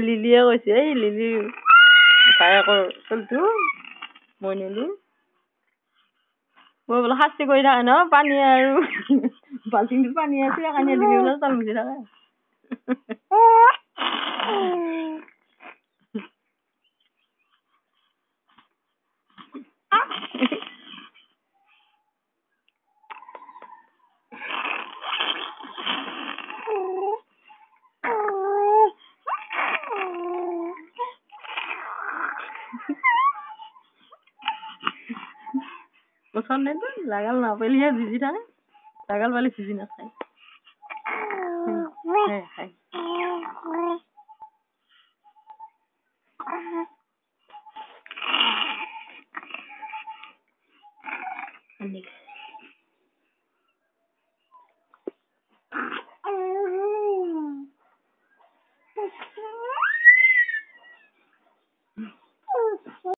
লিলিয়ে কৈছে এই লিলি ভায়েকৰ ছোৱালীটো মইনুলি মই বোলে শাস্তি কৰি থাকে ন পানী আৰু বাল্টিংটোত পানী আছে মুচি থাকে পচন্দ নাই তো লাগাল নাপালিহে যিজি থাকে। লাগাল পালি সিজি নাখায় খায়